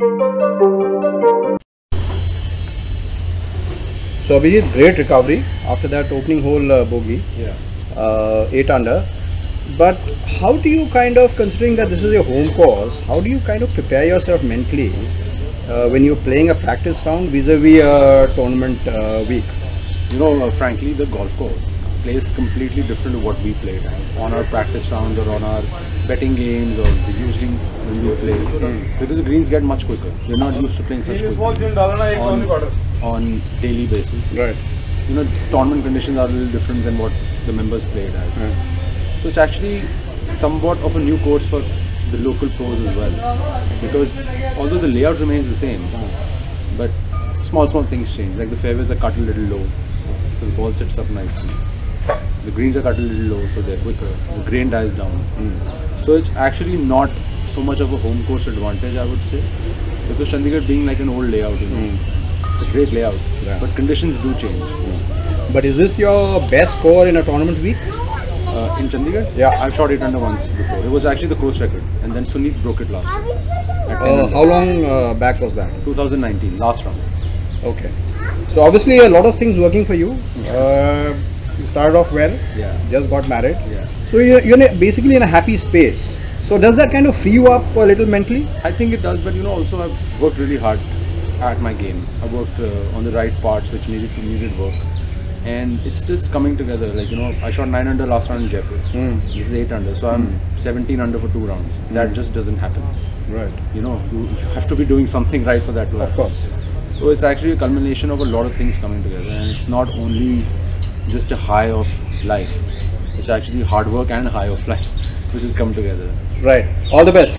So Abhijit, great recovery after that opening hole uh, bogey, Yeah. uh, 8 under. But how do you kind of, considering that this is your home course, how do you kind of prepare yourself mentally uh, when you're playing a practice round vis-a-vis a tournament uh, week? You know, uh, frankly, the golf course plays completely different to what we played as on our practice rounds or on our betting games or usually when we play. Because the greens get much quicker. We're not used to playing such quick greens on, on daily basis. Right. You know, tournament conditions are a little different than what the members played as. So it's actually somewhat of a new course for the local pros as well. Because although the layout remains the same, but small, small things change. Like the fairways are cut a little low, so the ball sits up nicely. The greens are cut a little low, so they're quicker. The grain dies down. So it's actually not so much of a home course advantage, I would say, because Chandigarh being like an old layout, you know, it's a great layout, Yeah. but conditions do change. But is this your best score in a tournament week? Uh, in Chandigarh, Yeah. I've shot it under once before. It was actually the course record, and then Sunit broke it last week. Uh, how long uh, back was that? 2019, last round. Okay. So obviously a lot of things working for you. Uh, you started off well. Yeah. Just got married. Yeah. So you're, you're basically in a happy space. So does that kind of free you up a little mentally? I think it does, but you know, also I've worked really hard at my game. I worked uh, on the right parts which needed needed work, and it's just coming together. Like you know, I shot nine under last round in Jaipur. Mm. This is eight under, so I'm 17 under for two rounds. That just doesn't happen. Right. You know, you, you have to be doing something right for that to Of course. So it's actually a culmination of a lot of things coming together, and it's not only just a high of life. It's actually hard work and high of life, which has come together. Right. All the best.